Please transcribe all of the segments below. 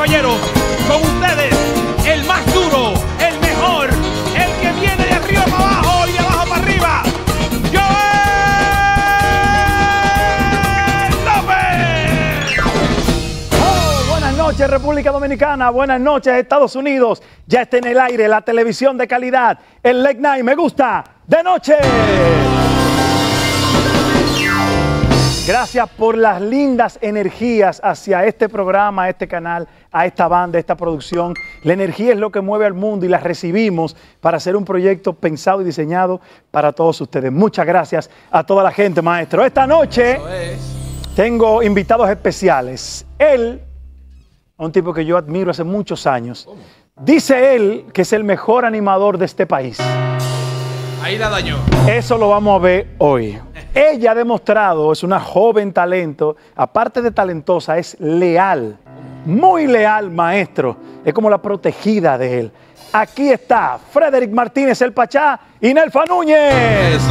caballeros, con ustedes, el más duro, el mejor, el que viene de arriba para abajo y de abajo para arriba, Joel López. Oh, buenas noches República Dominicana, buenas noches Estados Unidos. Ya está en el aire la televisión de calidad, el Late Night me gusta de noche. Gracias por las lindas energías hacia este programa, a este canal, a esta banda, a esta producción. La energía es lo que mueve al mundo y la recibimos para hacer un proyecto pensado y diseñado para todos ustedes. Muchas gracias a toda la gente, maestro. Esta noche tengo invitados especiales. Él, un tipo que yo admiro hace muchos años, dice él que es el mejor animador de este país. Ahí la dañó. Eso lo vamos a ver hoy. Ella ha demostrado, es una joven talento, aparte de talentosa, es leal, muy leal, maestro. Es como la protegida de él. Aquí está Frederick Martínez, el Pachá, y Nelfa Núñez. Eso.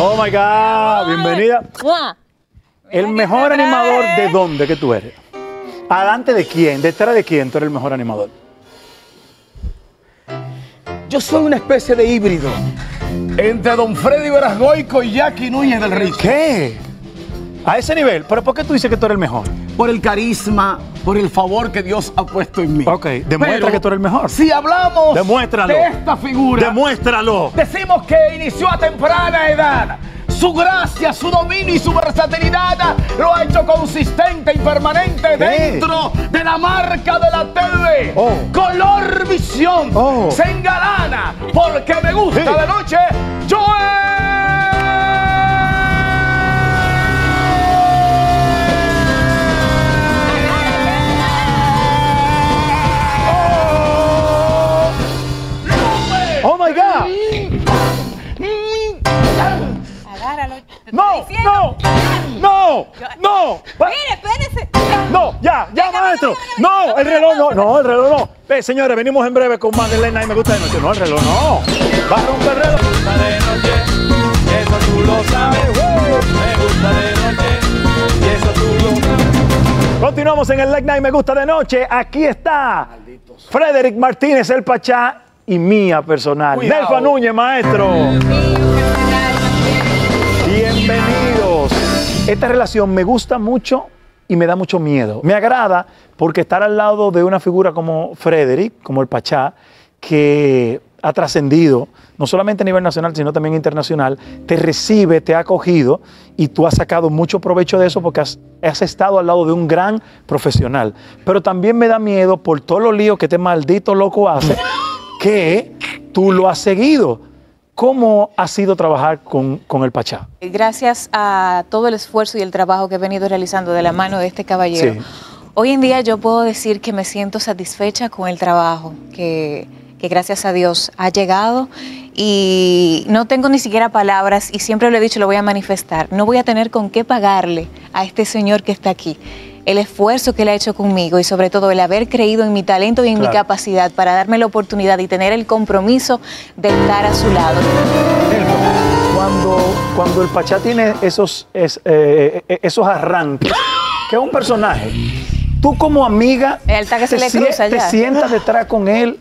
Oh my God, bienvenida. El mejor animador de dónde que tú eres. ¿Adelante de quién? ¿Detrás de quién tú eres el mejor animador? Yo soy una especie de híbrido entre Don Freddy Verasgoico y Jackie Núñez del Rico. ¿Qué? A ese nivel. ¿Pero por qué tú dices que tú eres el mejor? Por el carisma, por el favor que Dios ha puesto en mí. Ok, demuestra Pero que tú eres el mejor. Si hablamos Demuéstralo. de esta figura, Demuéstralo. decimos que inició a temprana edad. Su gracia, su dominio y su versatilidad lo ha hecho consistente y permanente dentro de la marca de la TV. Oh. Color Visión Oh. se engalana porque me gusta de noche. Joel. No, no, no, no. Mire, espérese. No, ya, ya, maestro. No, el reloj no, no, el reloj no. Ve, señores, venimos en breve con más de Lena y me gusta de noche. No, el reloj no. Va a romper el reloj. gusta de noche, eso tú lo sabes. Me gusta de noche, y eso tú lo sabes. Continuamos en el Late Night Me Gusta de Noche. Aquí está Frederick Martínez, el Pachá, y mía personal. Cuidado. Nelfa Núñez, maestro. Bienvenidos. Esta relación me gusta mucho y me da mucho miedo. Me agrada porque estar al lado de una figura como Frederick, como el Pachá, que ha trascendido, no solamente a nivel nacional, sino también internacional, te recibe, te ha acogido y tú has sacado mucho provecho de eso porque has, has estado al lado de un gran profesional. Pero también me da miedo por todos los líos que este maldito loco hace, que tú lo has seguido. ¿Cómo ha sido trabajar con, con el Pachá? Gracias a todo el esfuerzo y el trabajo que he venido realizando de la mano de este caballero, Sí. hoy en día yo puedo decir que me siento satisfecha con el trabajo que, que gracias a Dios ha llegado y no tengo ni siquiera palabras y siempre lo he dicho, lo voy a manifestar. No voy a tener con qué pagarle a este señor que está aquí. El esfuerzo que él ha hecho conmigo y sobre todo el haber creído en mi talento y en Claro. mi capacidad para darme la oportunidad y tener el compromiso de estar a su lado. Cuando, cuando el Pachá tiene esos, es- eh, eh, esos arranques, que es un personaje, tú como amiga El se le cruza te ya. sientas detrás con él,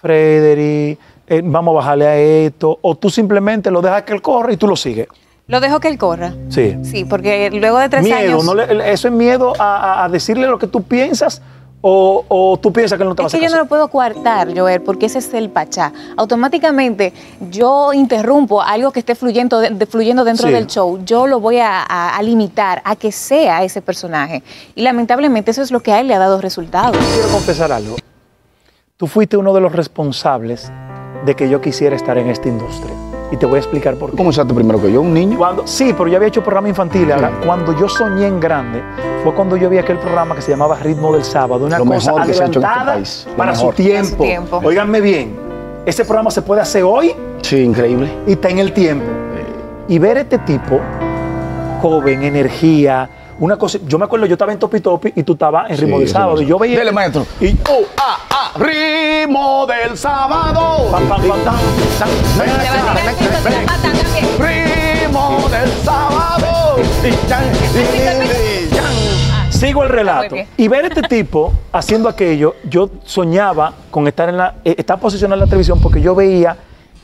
Frederick, eh, vamos a bajarle a esto, o tú simplemente lo dejas que él corra y tú lo sigues. Lo dejo que él corra. Sí. Sí, porque luego de tres Miedo, años. ¿no le- ¿eso es miedo a, decirle lo que tú piensas o, o tú piensas que él no te va a Es que hacer yo no lo puedo coartar, Joel, porque ese es el pachá. Automáticamente yo interrumpo algo que esté fluyendo, de- fluyendo dentro Sí. del show. Yo lo voy a, a- a limitar a que sea ese personaje. Y lamentablemente eso es lo que a él le ha dado resultados. Quiero confesar algo. Tú fuiste uno de los responsables de que yo quisiera estar en esta industria. Y te voy a explicar por qué. ¿Cómo comenzaste primero que yo? ¿Un niño? Cuando, sí, pero yo había hecho programa infantil. Ahora, cuando yo soñé en grande, fue cuando yo vi aquel programa que se llamaba Ritmo del Sábado. Una Lo cosa mejor que se ha hecho en este adelantada país. Lo para su mejor. tiempo. Su tiempo. Óiganme bien, ese programa se puede hacer hoy Sí, increíble. y está en el tiempo. Y ver este tipo, joven, energía, una cosa. Yo me acuerdo, yo estaba en Topi Topi y tú estabas en Ritmo Sí, del Sábado. Y yo veía. Dele, maestro. Y, Oh, ah, ah, Ritmo del sábado. Ritmo del sábado. Sigo el relato. Y ver este tipo haciendo aquello, yo soñaba con estar en la, eh, estar posicionado en la televisión porque yo veía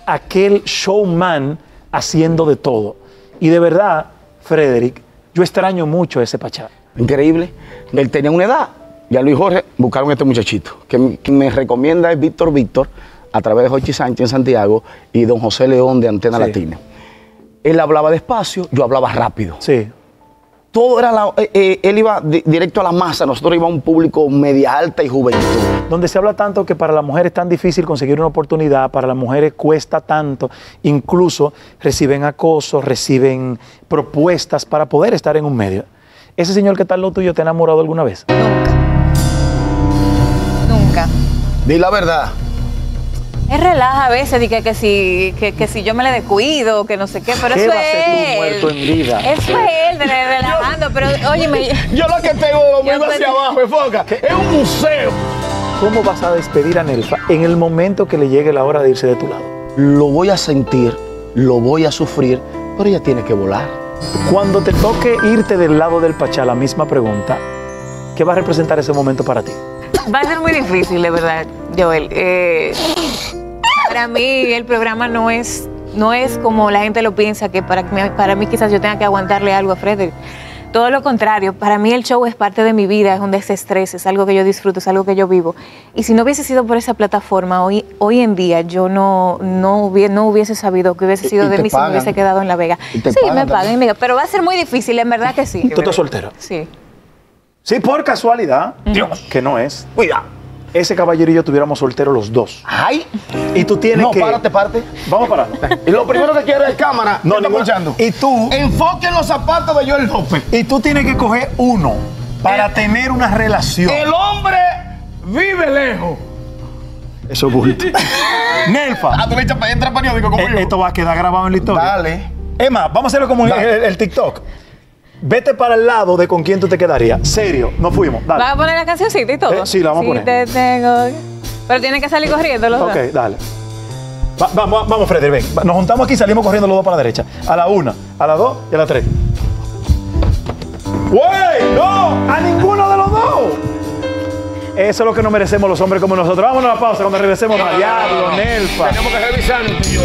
aquel showman haciendo de todo. Y de verdad, Frederick, yo extraño mucho ese Pachá. Increíble. Él tenía una edad ya Luis Jorge buscaron a este muchachito. Que me recomienda es Víctor Víctor, a través de Jochi Sánchez en Santiago y don José León de Antena Sí. Latina. Él hablaba despacio, yo hablaba rápido. Sí. Todo era la- eh, eh, él iba di- directo a la masa, nosotros íbamos a un público media alta y juventud. donde se habla tanto que para las mujeres es tan difícil conseguir una oportunidad, para las mujeres cuesta tanto, incluso reciben acoso, reciben propuestas para poder estar en un medio. ¿Ese señor que está al lado tuyo te ha enamorado alguna vez? Nunca. Di la verdad. Es relaja a veces, de que, que, si, que, que si yo me le descuido, que no sé qué, pero ¿Qué eso va a es ser tú él. muerto en vida? Eso es él, de- relajando, pero óyeme, Yo lo que tengo lo mismo hacia abajo, enfoca. Es un museo. ¿Cómo vas a despedir a Nelfa en el momento que le llegue la hora de irse de tu lado? Lo voy a sentir, lo voy a sufrir, pero ella tiene que volar. Cuando te toque irte del lado del Pachá, la misma pregunta, ¿qué va a representar ese momento para ti? Va a ser muy difícil, de verdad, Joel. Eh, para mí el programa no es, no es como la gente lo piensa, que para, mí- para mí quizás yo tenga que aguantarle algo a Frederick. Todo lo contrario, para mí el show es parte de mi vida, es un desestrés, es algo que yo disfruto, es algo que yo vivo. Y si no hubiese sido por esa plataforma, hoy, hoy en día yo no, no, hubie- no hubiese sabido que hubiese sido de mí si me pagan. hubiese quedado en La Vega. Sí, pagan me pagan, amiga, pero va a ser muy difícil, en verdad que sí. ¿Tú estás soltero? Sí. Sí, por casualidad, Dios. que no es. Cuidado. Ese caballero y yo tuviéramos solteros los dos. Ay. Y tú tienes No, que... párate, párate. Vamos a parar. Y lo primero que quiero es cámara. No, ¿Qué está ninguna- escuchando? Y tú- Enfoque en los zapatos de Joel López. Y tú tienes que coger uno para El- tener una relación. El hombre vive lejos. Eso es bulto. Nelfa, Ah, tú le echas para entra periódico como eh, yo. esto va a quedar grabado en la historia. Dale. Emma, vamos a hacerlo como el- el TikTok. Vete para el lado de con quién tú te quedarías. Serio, nos fuimos. Dale. ¿Vas a poner la cancioncita y todo? Eh, sí, la vamos a Sí, poner. te tengo- Pero tienen que salir corriendo los Ok, dos. dale. Va- vamos, vamos, Freddy, ven. Nos juntamos aquí y salimos corriendo los dos para la derecha. A la una, a la dos y a la tres. ¡Güey! ¡No! ¡A ninguno de los dos! Eso es lo que nos merecemos los hombres como nosotros. Vámonos a la pausa cuando regresemos. Diablo, Nelfa. Tenemos que revisar, tú y yo.